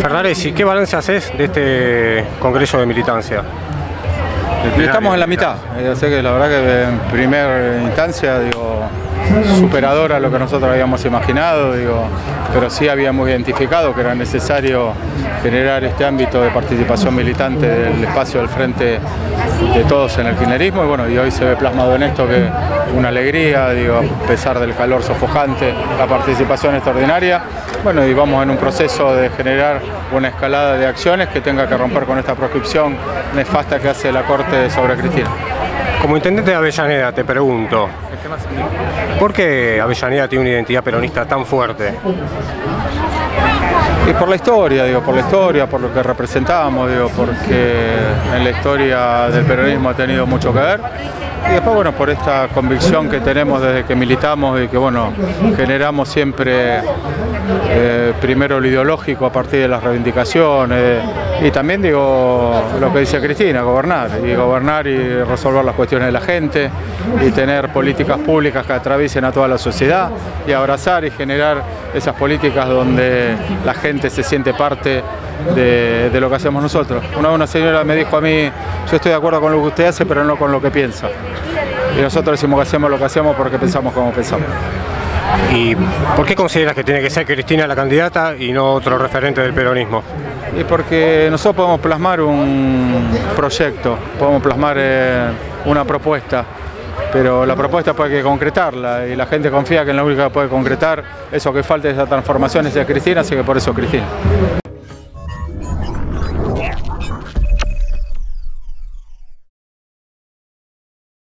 Ferraresi, ¿qué balance haces de este congreso de militancia? Estamos en la mitad, yo sé que la verdad que en primera instancia, digo, superadora a lo que nosotros habíamos imaginado, pero sí habíamos identificado que era necesario generar este ámbito de participación militante del espacio del frente de todos en el kirchnerismo y bueno, y hoy se ve plasmado en esto que una alegría, a pesar del calor sofocante, la participación extraordinaria, bueno, y vamos en un proceso de generar una escalada de acciones que tenga que romper con esta proscripción nefasta que hace la Corte sobre Cristina. Como intendente de Avellaneda, te pregunto, ¿por qué Avellaneda tiene una identidad peronista tan fuerte? Y por la historia, digo, por la historia, por lo que representamos, digo, porque en la historia del peronismo ha tenido mucho que ver. Y después, bueno, por esta convicción que tenemos desde que militamos y que, bueno, generamos siempre eh, primero lo ideológico a partir de las reivindicaciones y también, digo, lo que dice Cristina, gobernar, y gobernar y resolver las cuestiones de la gente y tener políticas públicas que atraviesen a toda la sociedad y abrazar y generar esas políticas donde la gente se siente parte de, de, lo que hacemos nosotros. Una, una señora me dijo a mí, yo estoy de acuerdo con lo que usted hace, pero no con lo que piensa. Y nosotros decimos que hacemos lo que hacemos porque pensamos como pensamos. ¿Y por qué consideras que tiene que ser Cristina la candidata y no otro referente del peronismo? Y porque nosotros podemos plasmar un proyecto, podemos plasmar eh, una propuesta, pero la propuesta puede que concretarla y la gente confía que en la única que puede concretar eso que falta de esa transformación es Cristina, así que por eso Cristina.